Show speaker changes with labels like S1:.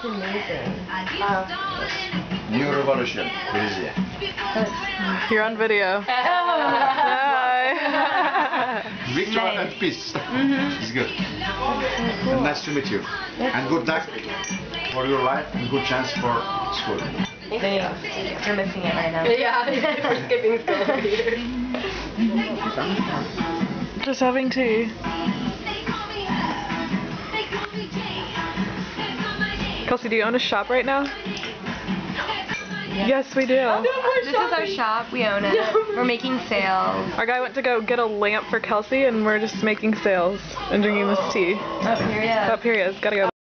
S1: It's amazing.
S2: New revolution. Belize.
S3: You're on video. Hi.
S2: Victory and peace. Mm-hmm. It's good. And nice to meet you. And good luck for your life and good chance for school.
S1: Thanks. You're missing it right now.
S4: Yeah, we're skipping school.
S3: Just having tea. Kelsey, do you own a shop right now? Yes, we do.
S1: This is our shop. We own it. We're making sales.
S3: Our guy went to go get a lamp for Kelsey, and we're just making sales and drinking this tea.
S1: Oh, here he is.
S3: Up here he is. Gotta go.